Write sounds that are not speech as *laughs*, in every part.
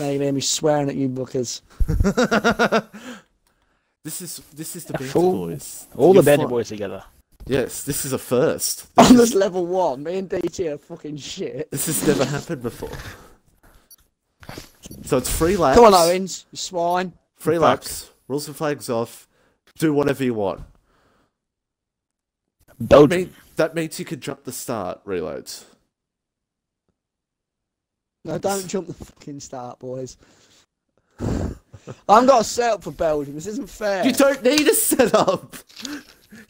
Now, now you hear me swearing at you bookers. *laughs* this is this is the fool. Boys. All You're the Bandit fly- Boys together. Yes, this is a first. On this level one, me and DT are fucking shit. This has never happened before. So it's free laps. Come on, Owens, you swine. Free Fuck. laps. Rules and flags off. Do whatever you want. That, Belgium. mean, that means you can jump the start reloads. No, don't jump the fucking start, boys. I've got a setup for Belgium. This isn't fair. You don't need a setup.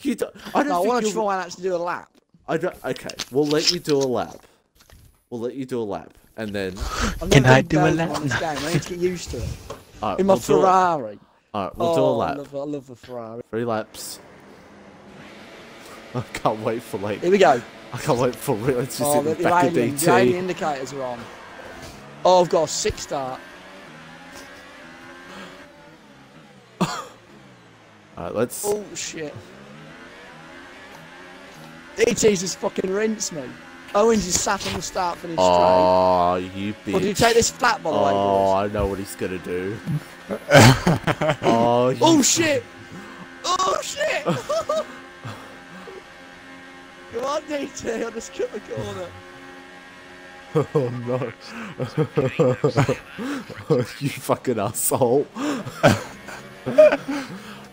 You don't. I don't No, I want to try and actually do a lap. I don't. Okay, we'll let you do a lap. We'll let you do a lap, and then. Can I done do a lap? on this game. I need to get used to it. All right, In my we'll Ferrari. All right, we'll oh, do a oh, lap. love, I love the Ferrari. Three laps. I can't wait for like. Here we go. I can't wait for real. It's just Oh, in the, the the, back of alien, the alien indicators are on. Oh, I've got a six start. All right, let's. Oh shit. DT's just fucking rinsed me. Owens is sat on the start finish straight. Oh, you bitch. Well, do you take this flat by the way, Oh, boys? I know what he's gonna do. *laughs* oh, you... Oh shit! Oh shit! Come on, DT, I'll just cut the corner. Oh no! *laughs* you fucking asshole! *laughs*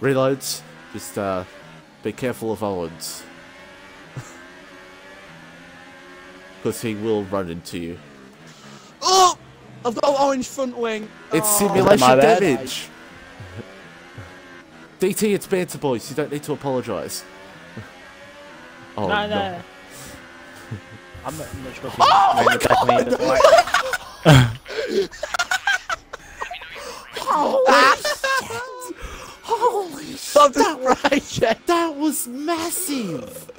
Reloads. Just uh, be careful of Owens, *laughs* because he will run into you. Oh! I've got orange front wing. It's Oh, simulation damage. DT, it's banter, boys. You don't need to apologise. Oh no, no! no. I'm not, I'm not sure if oh my God. Me, but like, Holy shit! Stop this rage! That was massive.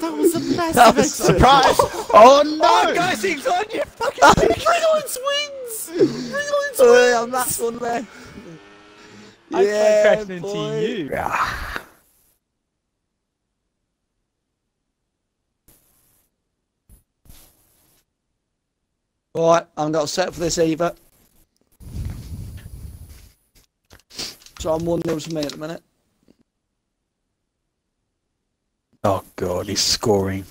That was a massive That was accident. surprise! Oh, oh no! guys, he's on you fucking Reynolds wins. Reynolds Oh, yeah, I'm that one there. I Yeah, crashed into boy. you. Right, I've got set for this either. So I'm 1 0 to me at the minute. Oh god, he's scoring.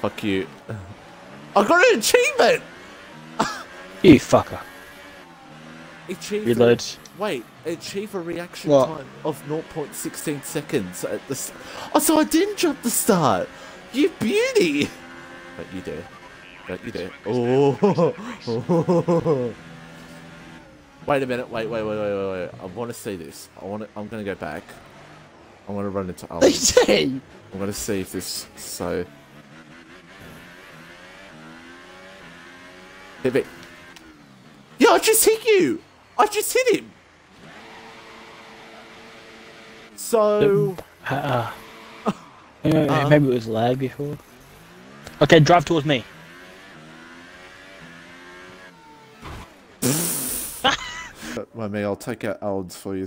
Fuck you. I got an achievement. You fucker. Achieve. Reload. Wait, achieve a reaction What? time of 0.16 seconds at the. s- Oh, so I didn't jump the start. You beauty. But you do. But you do. Oh. *laughs* wait a minute. Wait, wait, wait, wait, wait, wait. I want to see this. I want to. I'm gonna go back. I want to run into. Alan. DT! I'm gonna see if this. So. Hit me. Yeah, I just hit you. I just hit him. So. Uh, maybe, *laughs* maybe it was lag before. Okay, drive towards me. By me, I'll take out Alan's for you.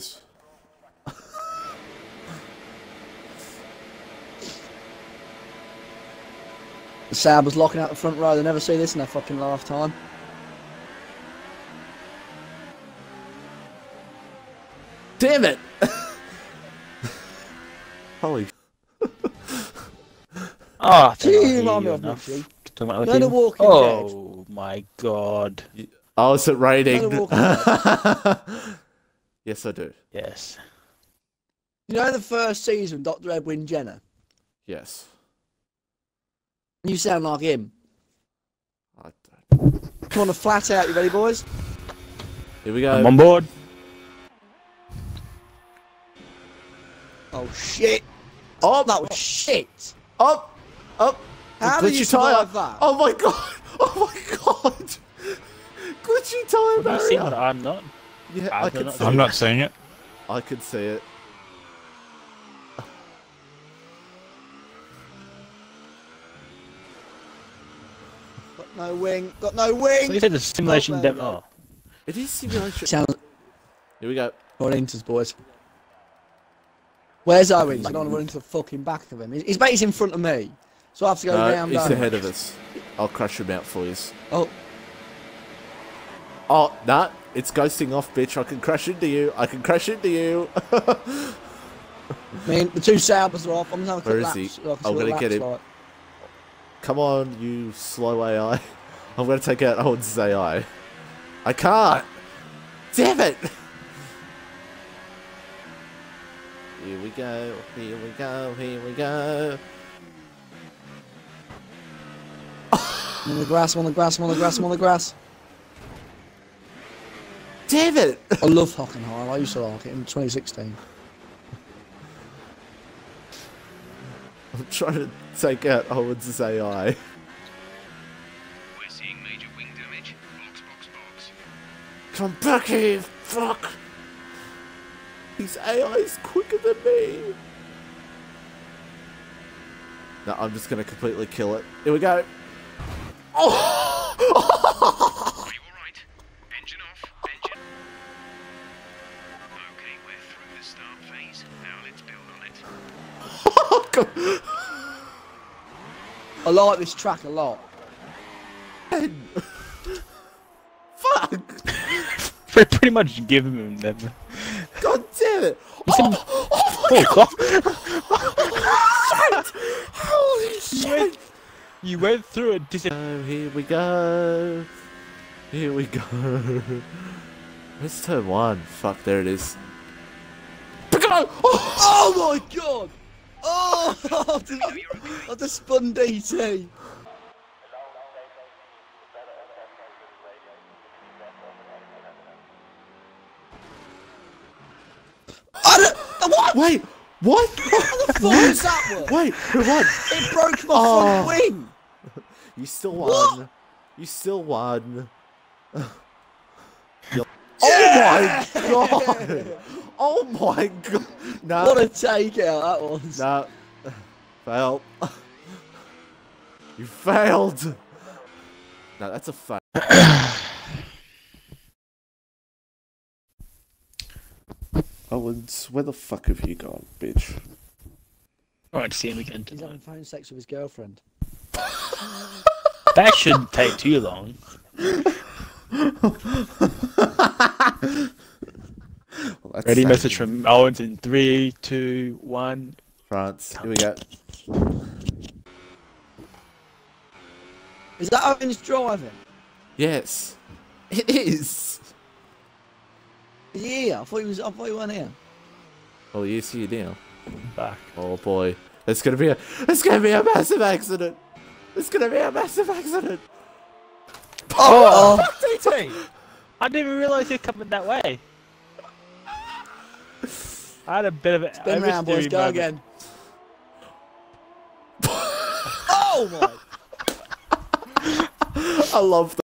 The Sab was locking out the front row. They never see this in their fucking lifetime. Damn it! *laughs* Holy. Oh, *laughs* ah, Gee, I remind me you of me, enough. G. Talking about No, the him. Walking Oh my god. Oh, is it raining? Yes, I do. Yes. You know the first season, Dr. Edwin Jenner? Yes. You sound like him. I don't. Come on, a flat out. You ready, boys? Here we go. I'm go. on board. Oh, shit. Oh, That was shit. Up! Up! How Glitchy did you tire. survive that? Oh my god! *laughs* Oh my god! Glitchy tire Have you seen what barrier! I'm not? Yeah, I'm I can not- see I'm it. not seeing it. I can see it. Got no wing. Got no So wing. you said the simulation there we demo. Oh. It is simulation. Sounds Here we go. Run into us, boys. Where's Owens? I don't want to run into the fucking back of him. He's, he's basically in front of me. So I have to go No, round. he's don't ahead of us. I'll crush him out for you. Oh, Oh, nah, it's ghosting off, bitch. I can crash into you. I can crash into you. *laughs* Man, the two Saubers are off. I'm gonna Where is he? laps. I can see I'm gonna get him. like. Come on, you slow AI. *laughs* I'm gonna take out Owen's AI. I can't. Damn it! Here we go. Here we go. Here we go. I'm on the grass, I'm on the grass, I'm on the grass, I'm on the grass. Damn it! I love Hockenheim. I used to like it in 2016. I'm trying to take out Owen's AI. We're seeing major wing damage. Box, box, box. Come back here, fuck! His AI is quicker than me. No, I'm just gonna completely kill it. Here we go. Oh! Start phase. Now let's build on it. *laughs* I like this track a lot. *laughs* Fuck! *laughs* We're pretty much giving them. God damn it! Oh, oh my Oh, god! Holy You shit! went, you went through a dis- Oh, here we go. Here we go. Let's turn one. Fuck, there it is. Pick! Oh! Oh my god! Oh! I've just, I've just spun DT. I don't, what? Wait, what? What was that one? Wait, who won? It broke my Oh. wing. You still What? won. You still won. Oh my god! *laughs* Oh my god! No, What a takeout that was. no. Failed. You failed. No, that's a fail. *coughs* Owens, where the fuck have you gone, bitch? Alright, see him again He's having tonight. phone sex with his girlfriend. That shouldn't take too long. *laughs* Well, that's Ready sad. message from Owens in three, two, one. France. Here we go. Is that Owens driving? Yes, *laughs* it is. Is he here? I thought he was. I thought he wasn't here. Oh, you see you now. Back. Oh boy, it's gonna be a, it's gonna be a massive accident. It's gonna be a massive accident. Oh, *laughs* DT! I didn't even realise you're coming that way. I had a bit of a spin round, boys. Go moment. again. *laughs* oh my! *laughs* I love